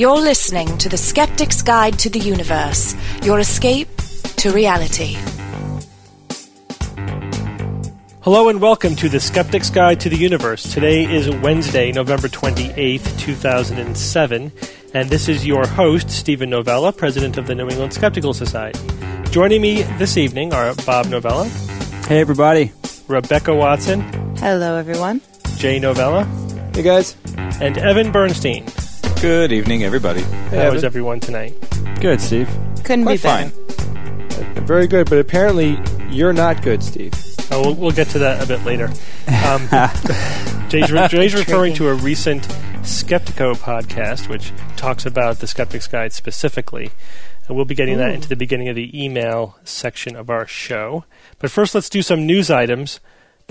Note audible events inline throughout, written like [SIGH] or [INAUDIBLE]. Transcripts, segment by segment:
You're listening to The Skeptic's Guide to the Universe, your escape to reality. Hello and welcome to The Skeptic's Guide to the Universe. Today is Wednesday, November 28th, 2007, and this is your host, Steven Novella, president of the New England Skeptical Society. Joining me this evening are Bob Novella. Hey, everybody. Rebecca Watson. Hello, everyone. Jay Novella. Hey, guys. And Evan Bernstein. Good evening, everybody. Hey, How is everyone tonight? Good, Steve. Couldn't Quite be better. fine. Very good, but apparently you're not good, Steve. Oh, we'll, we'll get to that a bit later. Um, [LAUGHS] Jay's, re- Jay's referring to a recent Skeptico podcast, which talks about the Skeptic's Guide specifically. And we'll be getting that into the beginning of the email section of our show. But first, let's do some news items.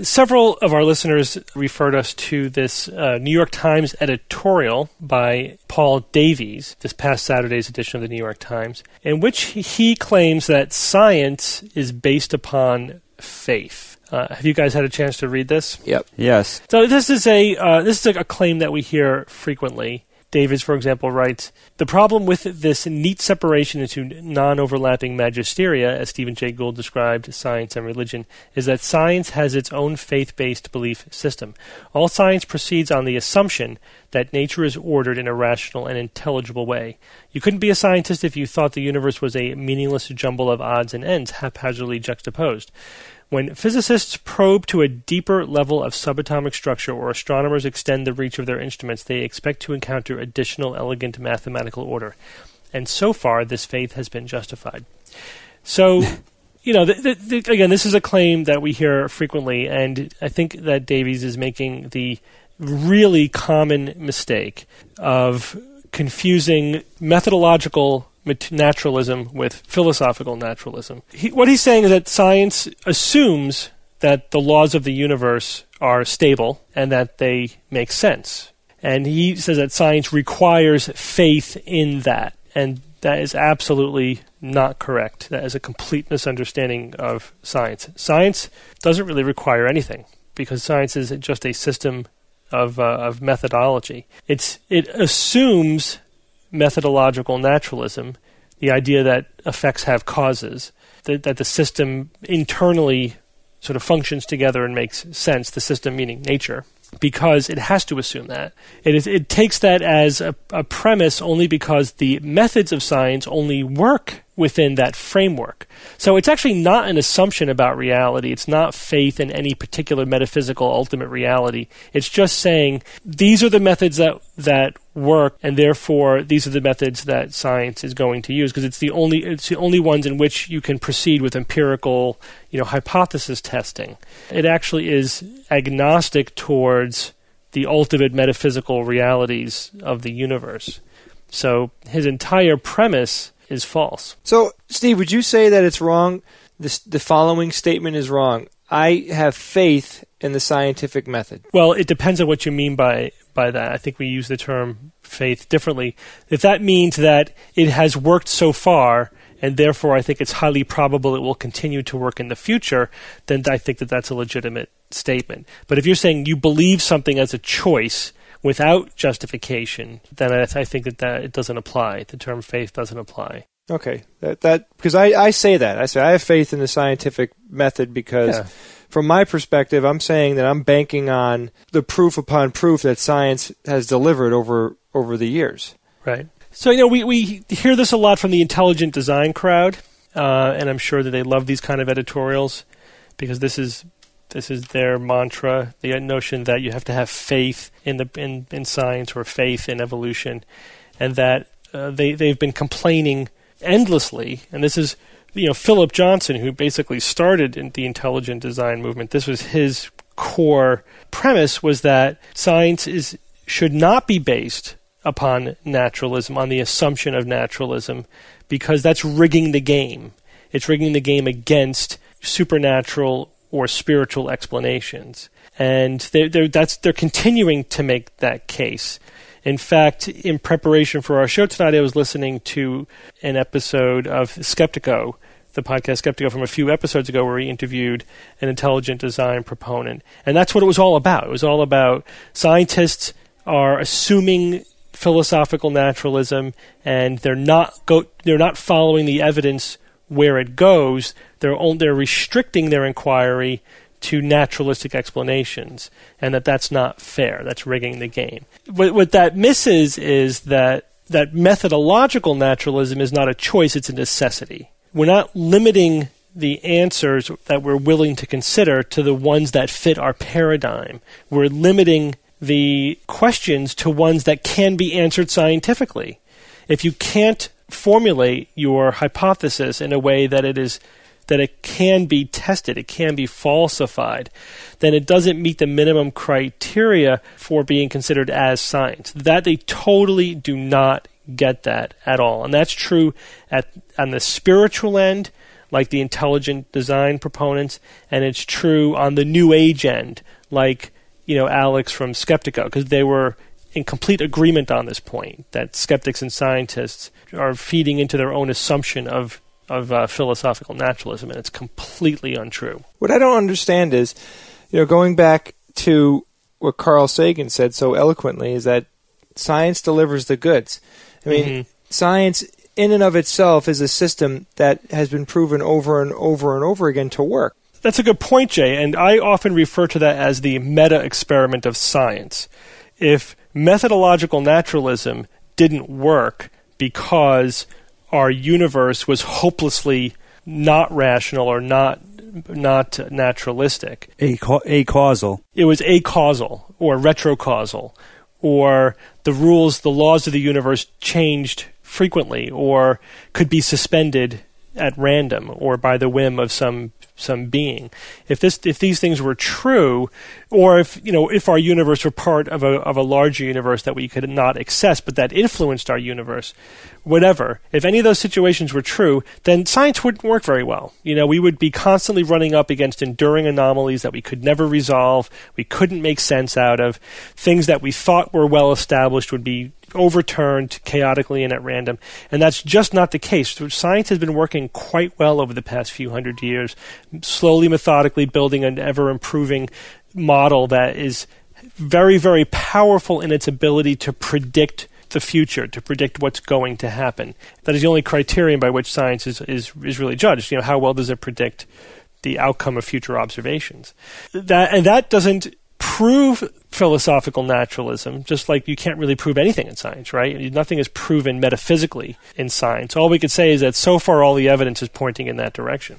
Several of our listeners referred us to this uh, New York Times editorial by Paul Davies, this past Saturday's edition of the New York Times, in which he claims that science is based upon faith. Uh, have you guys had a chance to read this? Yep. Yes. So this is a uh, this is a claim that we hear frequently. Davies, for example, writes the problem with this neat separation into non-overlapping magisteria, as Stephen Jay Gould described science and religion, is that science has its own faith-based belief system. All science proceeds on the assumption that nature is ordered in a rational and intelligible way. You couldn't be a scientist if you thought the universe was a meaningless jumble of odds and ends haphazardly juxtaposed. When physicists probe to a deeper level of subatomic structure or astronomers extend the reach of their instruments, they expect to encounter additional elegant mathematical order. And so far, this faith has been justified. So, [LAUGHS] you know, the, the, the, again, this is a claim that we hear frequently, and I think that Davies is making the really common mistake of confusing methodological naturalism with philosophical naturalism. He, what he's saying is that science assumes that the laws of the universe are stable and that they make sense. And he says that science requires faith in that. And that is absolutely not correct. That is a complete misunderstanding of science. Science doesn't really require anything because science is just a system of, uh, of methodology. It's, it assumes methodological naturalism, the idea that effects have causes, that, that the system internally sort of functions together and makes sense, the system meaning nature, because it has to assume that. It, is, it takes that as a, a premise only because the methods of science only work within that framework. So it's actually not an assumption about reality. It's not faith in any particular metaphysical ultimate reality. It's just saying these are the methods that that work and therefore these are the methods that science is going to use because it's the only it's the only ones in which you can proceed with empirical, you know, hypothesis testing. It actually is agnostic towards the ultimate metaphysical realities of the universe. So his entire premise is false. So, Steve, would you say that it's wrong? This, the following statement is wrong. I have faith in the scientific method. Well, it depends on what you mean by by that. I think we use the term faith differently. If that means that it has worked so far and therefore I think it's highly probable it will continue to work in the future, then I think that that's a legitimate statement. But if you're saying you believe something as a choice without justification, then I, I think that, that it doesn't apply. The term faith doesn't apply. Okay, that that because I, I say that I say I have faith in the scientific method because Yeah. from my perspective I'm saying that I'm banking on the proof upon proof that science has delivered over over the years. Right. So, you know, we, we hear this a lot from the intelligent design crowd, uh, and I'm sure that they love these kind of editorials because this is this is their mantra, the notion that you have to have faith in the in, in science or faith in evolution, and that uh, they they've been complaining endlessly, and this is you know Philip Johnson who basically started in the intelligent design movement. This was his core premise was that science is should not be based upon naturalism, on the assumption of naturalism, because that's rigging the game. It's rigging the game against supernatural or spiritual explanations. And they're, they're, that's, they're continuing to make that case. In fact, in preparation for our show tonight, I was listening to an episode of Skeptico, the podcast Skeptico from a few episodes ago, where he interviewed an intelligent design proponent. And that's what it was all about. It was all about scientists are assuming philosophical naturalism and they're not go they're not following the evidence where it goes. They're on, they're restricting their inquiry to naturalistic explanations, and that that's not fair. That's rigging the game. What, what that misses is that that methodological naturalism is not a choice; it's a necessity. We're not limiting the answers that we're willing to consider to the ones that fit our paradigm. We're limiting the questions to ones that can be answered scientifically. If you can't formulate your hypothesis in a way that it is that it can be tested, it can be falsified, then it doesn't meet the minimum criteria for being considered as science. That they totally do not get that at all. And that's true at on the spiritual end, like the intelligent design proponents, and it's true on the new age end, like you know Alex from Skeptico, because they were in complete agreement on this point that skeptics and scientists are feeding into their own assumption of of uh, philosophical naturalism, and it's completely untrue. What I don't understand is, you know, going back to what Carl Sagan said so eloquently, is that science delivers the goods. I mean, Mhm. science in and of itself is a system that has been proven over and over and over again to work. That's a good point, Jay, and I often refer to that as the meta experiment of science. If methodological naturalism didn't work because our universe was hopelessly not rational or not not naturalistic, A, a causal. it was a causal or retrocausal, or the rules, the laws of the universe changed frequently, or could be suspended at random or by the whim of some some being. If this if these things were true, or if you know if our universe were part of a of a larger universe that we could not access, but that influenced our universe, whatever. If any of those situations were true, then science wouldn't work very well. You know, we would be constantly running up against enduring anomalies that we could never resolve, we couldn't make sense out of. Things that we thought were well established would be overturned chaotically and at random. And that's just not the case. Science has been working quite well over the past few hundred years, slowly, methodically building an ever improving model that is very, very powerful in its ability to predict the future, to predict what's going to happen. That is the only criterion by which science is, is, is really judged. You know, how well does it predict the outcome of future observations? That and that doesn't prove philosophical naturalism, just like you can't really prove anything in science, right? Nothing is proven metaphysically in science. All we could say is that so far all the evidence is pointing in that direction.